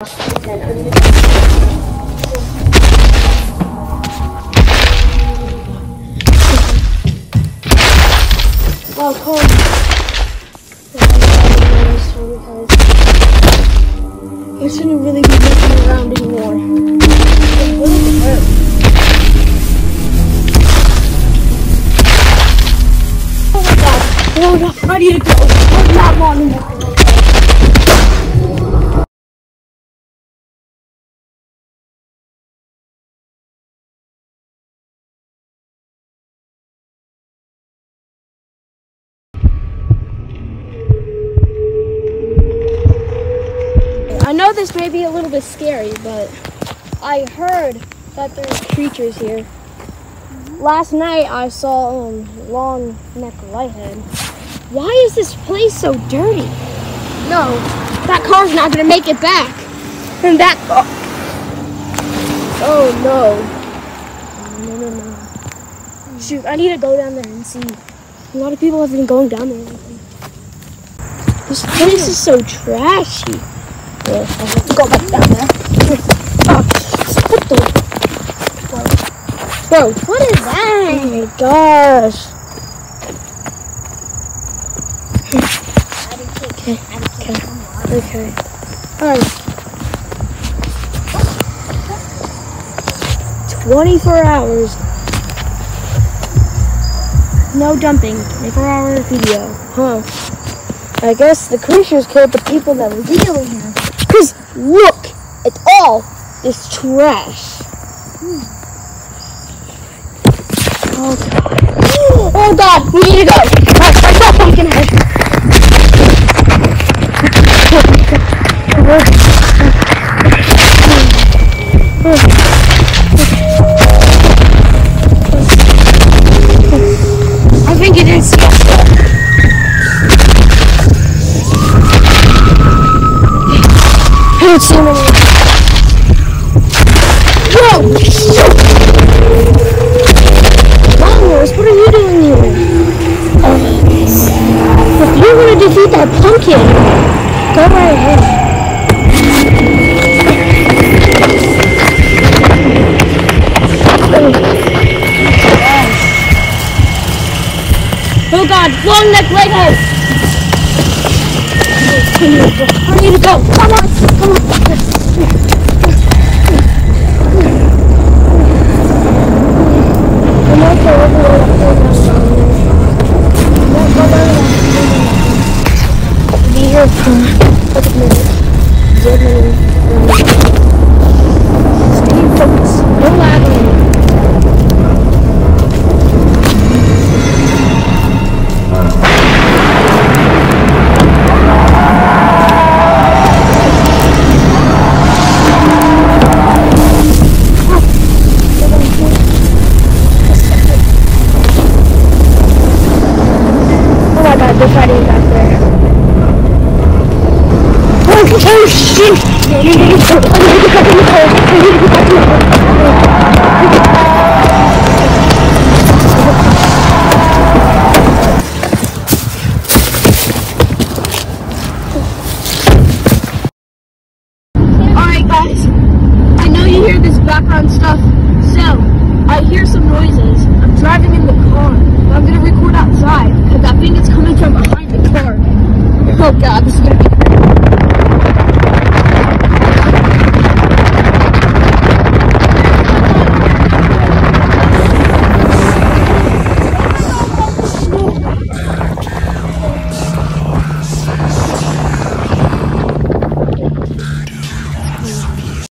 Well, cold. I shouldn't really be looking around anymore. Oh my god. I need to go. I'm not. Know this may be a little bit scary, but I heard that there's creatures here. Last night I saw um, long neck light head. Why is this place so dirty? No, that car's not gonna make it back. And that. Oh, oh no. No, no, no. Shoot, I need to go down there and see. A lot of people have been going down there. This place is so trashy. Go back down there. Oh, what the? What is that? Oh my gosh. Okay, okay, okay. Alright. 24 hours. No dumping. 24 hour video. Huh. I guess the creatures killed the people that were dealing here. This trash. Oh god. Oh god, we need to go. Pumpkin head. I think you didn't to defeat that pumpkin, go right ahead. Oh god, long neck light head! I need to go. Come on, come on. I'm also over there at here for a minutes. Me. Stay focused. The car. Alright guys, I know you hear this background stuff, so I hear some noises. I'm driving in the car. I'm gonna record outside because coming from behind the car. Oh god, this is